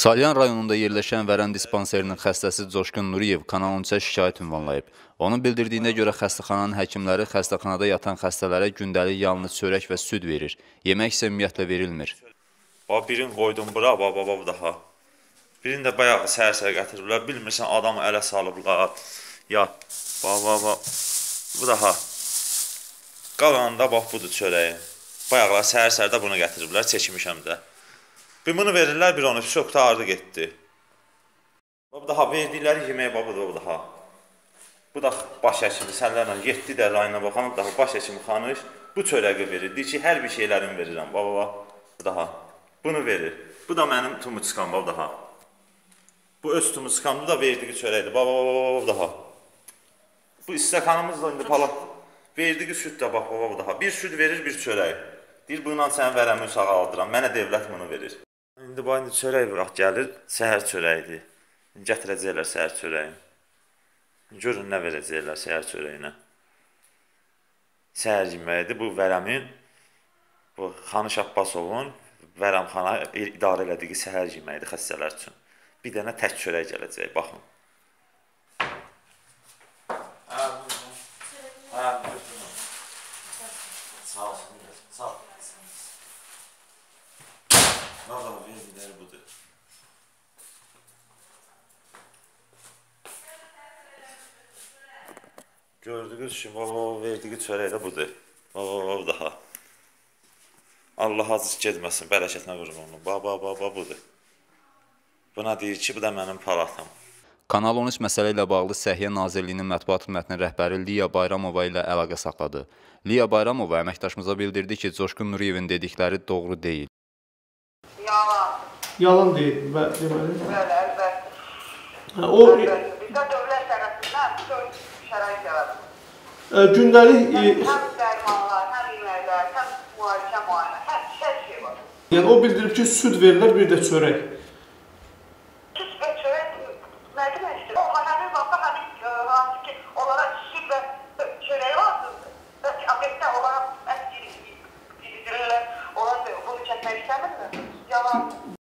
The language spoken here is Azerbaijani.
Salyan rayonunda yerləşən vərəm dispanserinin xəstəsi Coşqun Nuriyev Kanal 13-ə şikayət ünvanlayıb. Onun bildirdiyinə görə xəstəxananın həkimləri xəstəxanada yatan xəstələrə gündəlik yalnız çörək və süd verir. Yemək isə ümumiyyətlə verilmir. Bax birini qoydum bura, bax bax bax daha. Birini də bayaq səhər-səhər gətiriblər. Bilmirsən adamı ələ salıblar. Ya bax bax bax. Bu daha. Qalanında bax budur çörəyi. Bayaqlar səhər-səhər də bunu gətiriblər, çəkmişəm də. Bir bunu verirlər, bir onu çox da ardı getdi. Bu daha verdikləri yemək bax budur, bu daha. Bu da baş həkimi sənlərlə 7 də rayına baxan daha baş həkimi xanış bu çörəyi verir. Deyir ki, hər bir şeylərini verirəm. Bax. Bu daha. Bunu verir. Bu da mənim tumuçkam bax daha. Bu öz tumuçkamdı da verdiyi çörəkdir. Bax bax daha. Bu istəkanımız da indi palat. Verdiyi süd də bax bax daha. Bir süd verir, bir çörək. Deyir, bununla sənin vərəmi uşağı aldıram. Mənə dövlət bunu verir. İndi bu indi çörək bıraq gəlir, səhər çörəyidir. Gətirəcəklər səhər çörəyin. Görün nə verəcəklər səhər çörəyinə. Səhər yeməyidir. Bu vərəmin bu Xanış Abbasovun vərəmxana idarə elədiyi səhər yeməyidir xəstələr üçün. Bir dənə tək çörək gələcək, baxın. Valla verdiləri budur. Gördüyünüz kimi o verdiyi çörək də budur. O, o daha. Allah azız getməsin, bərəkətinə qurban olun. Ba, ba, ba, ba budur. Buna deyir ki, bu da mənim palatım. Kanal 13 məsələ ilə bağlı Səhiyyə Nazirliyinin mətbuat xidmətinin rəhbəri Liya Bayramova ilə əlaqə saxladı. Liya Bayramova əməkdaşımıza bildirdi ki, Coşqun Nuriyevin dedikləri doğru deyil. Yalan. Deyil və deməli. Bəli, əlbəttə. O. Bizdə dövlət tərəfindən bütün şərait yaradılır. ə, gündəlik ə, Həm dərmanlar, həm yeməklər, həm müalicə müayinə, hər, hər şey var. yəni o bildirib ki, süd verirlər, bir də çörək. Süt və çörək nə deməkdir? O həmin vaxtda həmin hansı ki, onlara süt və çörək lazımdır. Və obyektdə onlara ət bildirirlər. Onlar bunu çəkmək istəmirlər. Yalan.